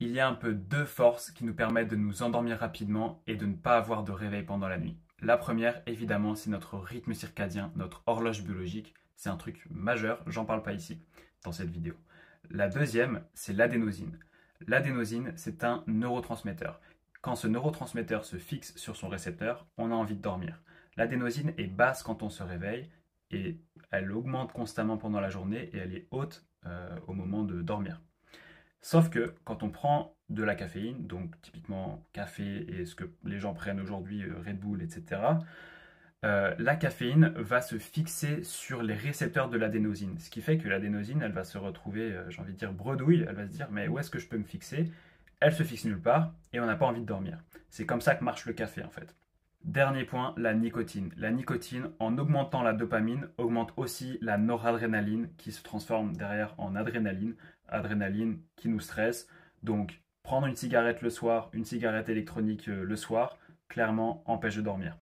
Il y a un peu deux forces qui nous permettent de nous endormir rapidement et de ne pas avoir de réveil pendant la nuit. La première, évidemment, c'est notre rythme circadien, notre horloge biologique. C'est un truc majeur, j'en parle pas ici, dans cette vidéo. La deuxième, c'est l'adénosine. L'adénosine, c'est un neurotransmetteur. Quand ce neurotransmetteur se fixe sur son récepteur, on a envie de dormir. L'adénosine est basse quand on se réveille et elle augmente constamment pendant la journée et elle est haute euh, au moment de dormir. Sauf que quand on prend de la caféine, donc typiquement café et ce que les gens prennent aujourd'hui, euh, Red Bull, etc., euh, la caféine va se fixer sur les récepteurs de l'adénosine. Ce qui fait que l'adénosine, elle va se retrouver, euh, j'ai envie de dire, bredouille. Elle va se dire, mais où est-ce que je peux me fixer? Elle se fixe nulle part et on n'a pas envie de dormir. C'est comme ça que marche le café en fait. Dernier point, la nicotine. La nicotine, en augmentant la dopamine, augmente aussi la noradrénaline qui se transforme derrière en adrénaline. Adrénaline qui nous stresse. Donc, prendre une cigarette le soir, une cigarette électronique euh, le soir, clairement empêche de dormir.